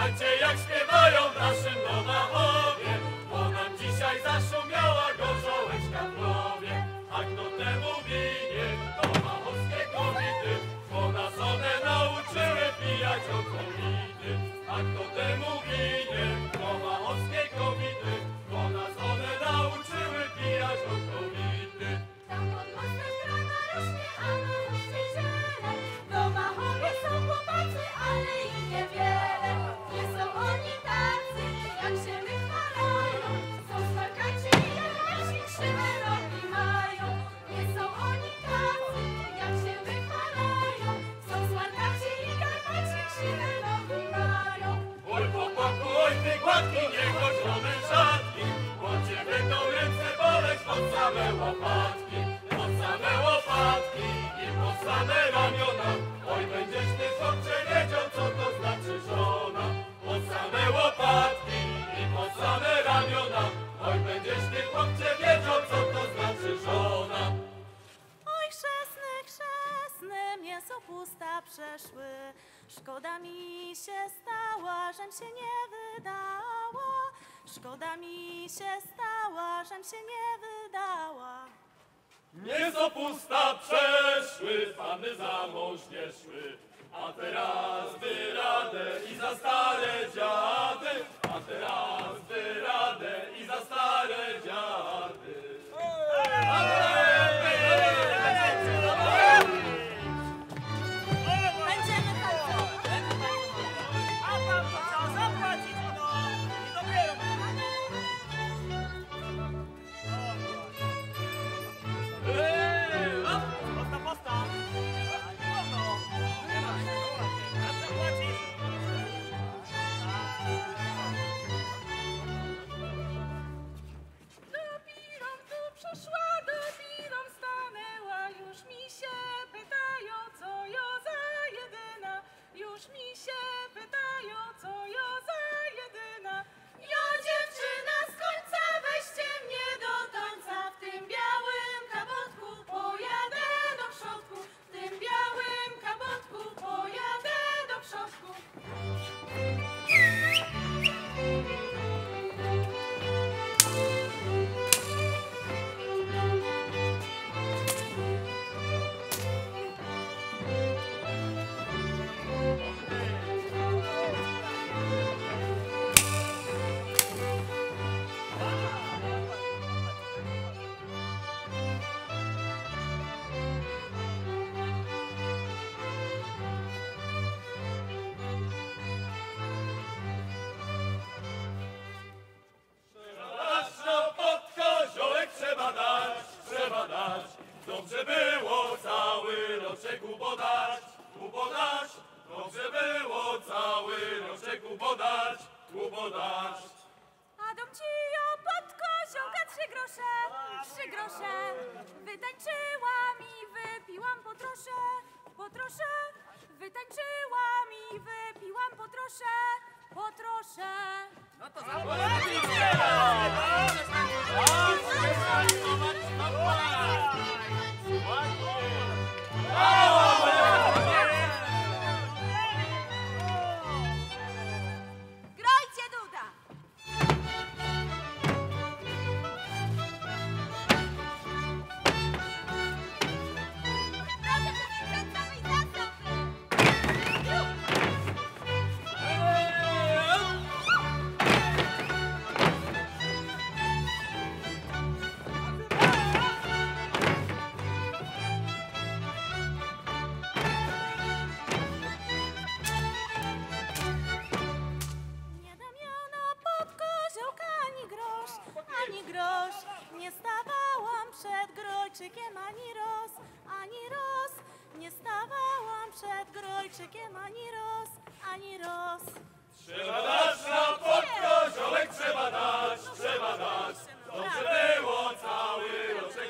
Tańcie jak śpiewają naszym nowachowie, bo nam dzisiaj zaszumiała gorza. podatki, niech poczumy szatki. Bądźcie będą ręce boleć pod same łopatki, pod same łopatki i pod same ramiona. Oj, będziesz ty chłopcze wiedział, co to znaczy żona, pod same łopatki. Szkoda mi się stała, żem się nie wydała. Szkoda mi się stała, żem się nie wydała. Nie z opusta przeszły, panny za mąż nie szły, a teraz wy radę i za stare dziady, a teraz wy radę i za stare dziady. Ale! się pytają, co ja za potroszę, wytańczyłam i wypiłam potroszę, potroszę. No to za grojczykiem ani roz, ani roz. Nie stawałam przed grojczykiem ani roz, ani roz. Trzeba dać na podkoziołek, trzeba dać, trzeba dać. Dobrze było cały roczek.